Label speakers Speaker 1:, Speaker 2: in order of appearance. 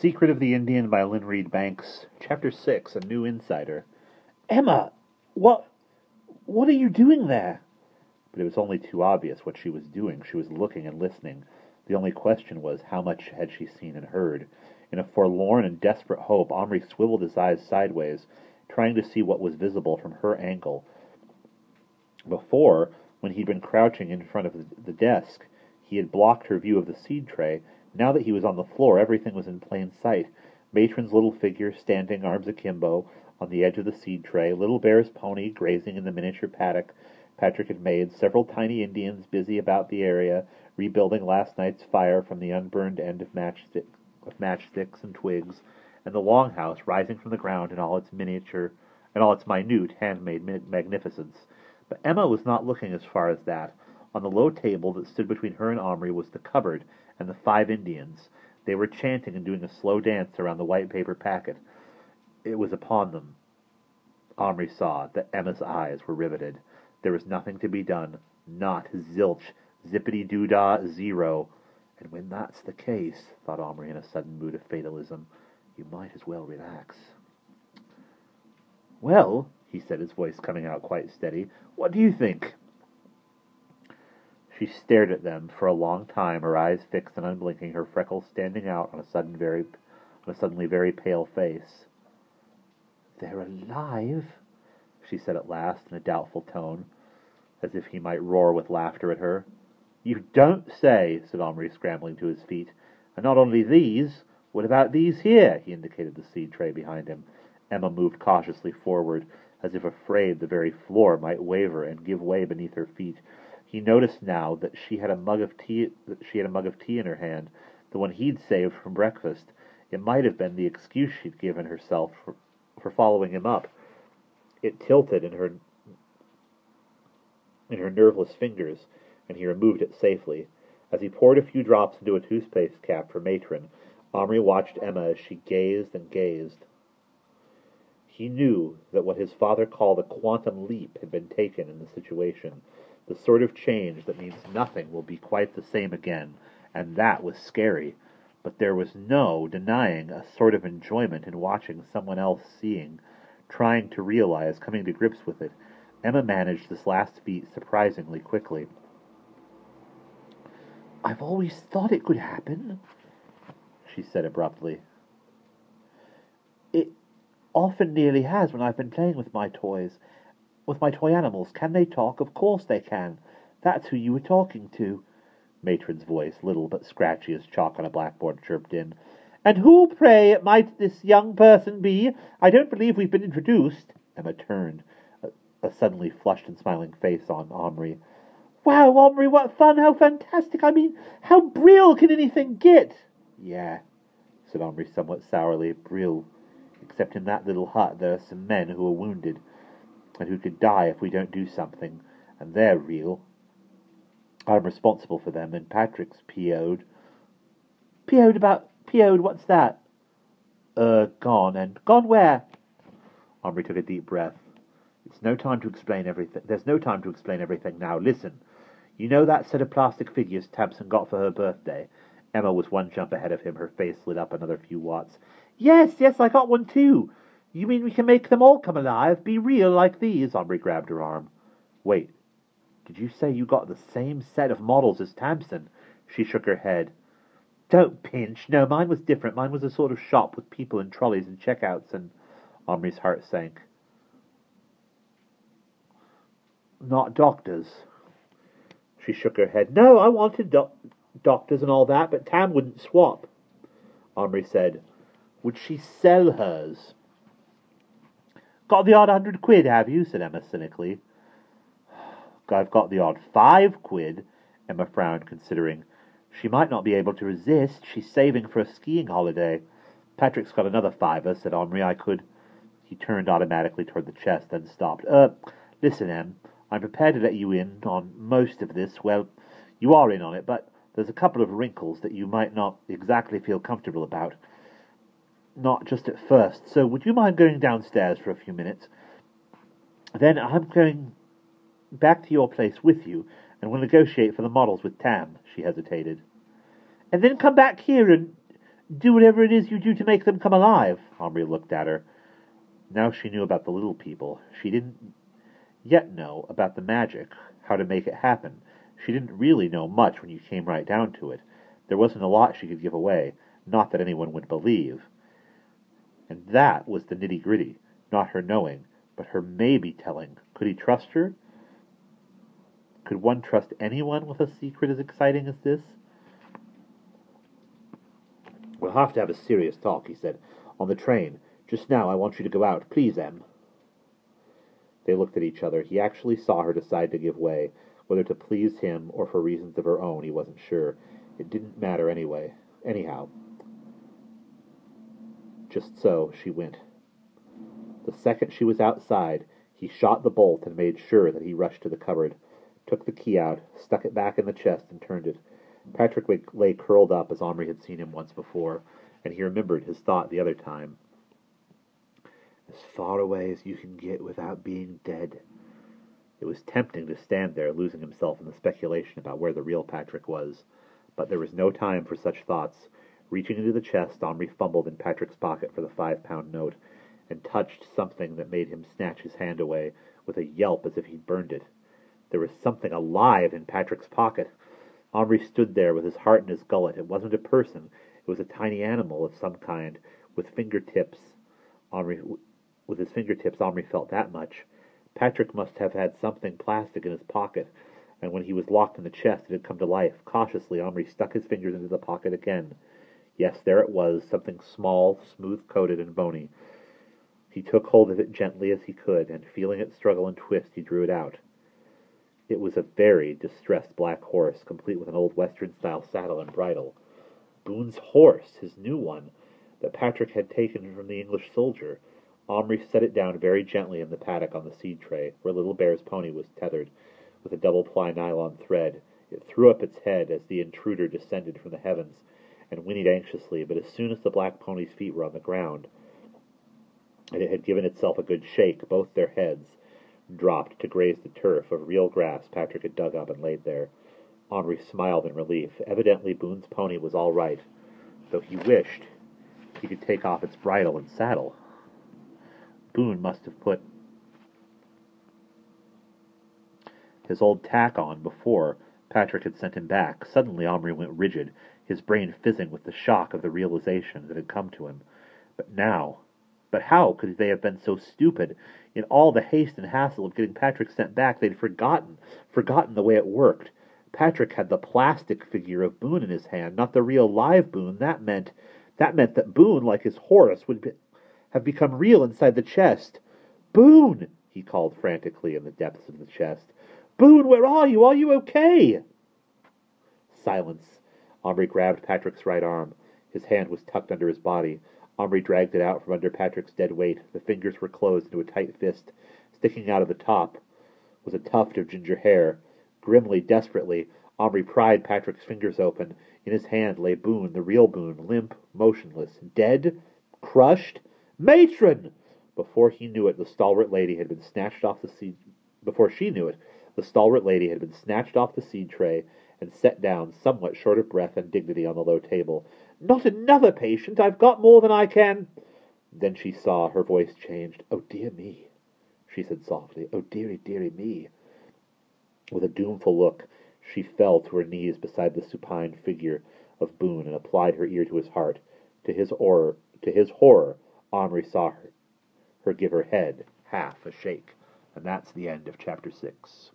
Speaker 1: Secret of the Indian by Lynne Reid Banks, Chapter 6 A New Insider.
Speaker 2: Emma, what what are you doing there?
Speaker 1: But it was only too obvious what she was doing. She was looking and listening. The only question was, how much had she seen and heard? In a forlorn and desperate hope, Omri swiveled his eyes sideways, trying to see what was visible from her angle. Before, when he'd been crouching in front of the desk, he had blocked her view of the seed tray, now that he was on the floor, everything was in plain sight. Matron's little figure standing, arms akimbo, on the edge of the seed tray, Little Bear's pony grazing in the miniature paddock Patrick had made, several tiny Indians busy about the area, rebuilding last night's fire from the unburned end of, matchstick, of matchsticks and twigs, and the longhouse rising from the ground in all its miniature and all its minute handmade magnificence. But Emma was not looking as far as that. On the low table that stood between her and Omri was the cupboard and the five Indians. They were chanting and doing a slow dance around the white paper packet. It was upon them. Omri saw that Emma's eyes were riveted. There was nothing to be done. Not zilch, zippity doo dah, zero. And when that's the case, thought Omri in a sudden mood of fatalism, you might as well relax. Well, he said, his voice coming out quite steady, what do you think? She stared at them for a long time, her eyes fixed and unblinking, her freckles standing out on a sudden very, on a suddenly very pale face. "They're alive," she said at last, in a doubtful tone, as if he might roar with laughter at her. "You don't say!" said Omri, scrambling to his feet. "And not only these. What about these here?" He indicated the seed tray behind him. Emma moved cautiously forward, as if afraid the very floor might waver and give way beneath her feet. He noticed now that she had a mug of tea that she had a mug of tea in her hand, the one he'd saved from breakfast. It might have been the excuse she'd given herself for, for following him up. It tilted in her in her nerveless fingers, and he removed it safely. As he poured a few drops into a toothpaste cap for Matron, Omri watched Emma as she gazed and gazed. He knew that what his father called a quantum leap had been taken in the situation the sort of change that means nothing will be quite the same again, and that was scary. But there was no denying a sort of enjoyment in watching someone else seeing, trying to realize, coming to grips with it. Emma managed this last feat surprisingly quickly.
Speaker 2: I've always thought it could happen, she said abruptly. It often nearly has when I've been playing with my toys, with my toy animals. Can they talk? Of course they can. That's who you were talking to.
Speaker 1: Matron's voice, little but scratchy as chalk on a blackboard, chirped in.
Speaker 2: And who, pray, might this young person be? I don't believe we've been introduced.
Speaker 1: Emma turned, a, a suddenly flushed and smiling face on Omri.
Speaker 2: Wow, Omri, what fun! How fantastic! I mean, how brill can anything get?
Speaker 1: Yeah, said Omri somewhat sourly. Brill. Except in that little hut there are some men who are wounded and who could die if we don't do something, and they're real. I'm responsible for them, and Patrick's PO'd.
Speaker 2: PO'd about PO'd, what's that?
Speaker 1: Uh, gone, and
Speaker 2: gone where?
Speaker 1: Omri took a deep breath. It's no time to explain everything. There's no time to explain everything now. Listen. You know that set of plastic figures Tamsin got for her birthday? Emma was one jump ahead of him, her face lit up another few watts.
Speaker 2: Yes, yes, I got one too. You mean we can make them all come alive, be real like these? Omri grabbed her arm.
Speaker 1: Wait, did you say you got the same set of models as Tamsin? She shook her head.
Speaker 2: Don't pinch. No, mine was different. Mine was a sort of shop with people and trolleys and checkouts and...
Speaker 1: Omri's heart sank.
Speaker 2: Not doctors. She shook her head. No, I wanted doc doctors and all that, but Tam wouldn't swap.
Speaker 1: Omri said, Would she sell hers?
Speaker 2: Got the odd hundred quid, have you? said Emma cynically.
Speaker 1: I've got the odd five quid, Emma frowned, considering. She might not be able to resist. She's saving for a skiing holiday. Patrick's got another fiver, said Omri. I could. He turned automatically toward the chest, then stopped. Uh, listen, Em. I'm prepared to let you in on most of this. Well, you are in on it, but there's a couple of wrinkles that you might not exactly feel comfortable about not just at first. So would you mind going downstairs for a few minutes? Then I'm going back to your place with you, and we'll negotiate for the models with Tam. She hesitated.
Speaker 2: And then come back here and Do whatever it is you do to make them come alive.
Speaker 1: Omri looked at her. Now she knew about the little people. She didn't yet know about the magic, how to make it happen. She didn't really know much when you came right down to it. There wasn't a lot she could give away, not that anyone would believe. And that was the nitty gritty, not her knowing, but her maybe telling. Could he trust her? Could one trust anyone with a secret as exciting as this? We'll have to have a serious talk, he said. On the train. Just now I want you to go out. Please, Em. They looked at each other. He actually saw her decide to give way. Whether to please him or for reasons of her own, he wasn't sure. It didn't matter anyway. Anyhow. Just so she went. The second she was outside, he shot the bolt and made sure that he rushed to the cupboard, took the key out, stuck it back in the chest, and turned it. Patrick lay curled up as Omri had seen him once before, and he remembered his thought the other time. As far away as you can get without being dead. It was tempting to stand there, losing himself in the speculation about where the real Patrick was. But there was no time for such thoughts. Reaching into the chest, Omri fumbled in Patrick's pocket for the five-pound note, and touched something that made him snatch his hand away with a yelp as if he'd burned it. There was something alive in Patrick's pocket. Omri stood there with his heart in his gullet. It wasn't a person. It was a tiny animal of some kind, with fingertips. Omri, with his fingertips, Omri felt that much. Patrick must have had something plastic in his pocket, and when he was locked in the chest it had come to life. Cautiously, Omri stuck his fingers into the pocket again. Yes, there it was, something small, smooth-coated and bony. He took hold of it gently as he could, and feeling it struggle and twist, he drew it out. It was a very distressed black horse, complete with an old Western-style saddle and bridle. Boone's horse, his new one, that Patrick had taken from the English soldier. Omri set it down very gently in the paddock on the seed tray, where Little Bear's pony was tethered with a double-ply nylon thread. It threw up its head as the intruder descended from the heavens, and whinnied anxiously, but as soon as the black pony's feet were on the ground, and it had given itself a good shake, both their heads dropped to graze the turf of real grass Patrick had dug up and laid there. Omri smiled in relief. Evidently Boone's pony was all right, though he wished he could take off its bridle and saddle. Boone must have put his old tack on before Patrick had sent him back. Suddenly Omri went rigid, his brain fizzing with the shock of the realization that had come to him. But now, but how could they have been so stupid? In all the haste and hassle of getting Patrick sent back, they'd forgotten, forgotten the way it worked. Patrick had the plastic figure of Boone in his hand, not the real live Boone. That meant, that meant that Boone, like his horse, would be, have become real inside the chest. Boone! he called frantically in the depths of the chest. Boone, where are you? Are you okay? Silence. Omri grabbed Patrick's right arm. His hand was tucked under his body. Omri dragged it out from under Patrick's dead weight. The fingers were closed into a tight fist. Sticking out of the top was a tuft of ginger hair. Grimly, desperately, Omri pried Patrick's fingers open. In his hand lay Boone, the real Boone, limp, motionless, dead, crushed, Matron! Before he knew it, the stalwart lady had been snatched off the seed. Before she knew it, the stalwart lady had been snatched off the seed tray and set down, somewhat short of breath and dignity, on the low table. Not another patient! I've got more than I can. Then she saw her voice changed. Oh dear me, she said softly. Oh dearie, dearie me. With a doomful look, she fell to her knees beside the supine figure of Boone and applied her ear to his heart. To his horror, to his horror, Omri saw her, her give her head half a shake. And that's the end of chapter six.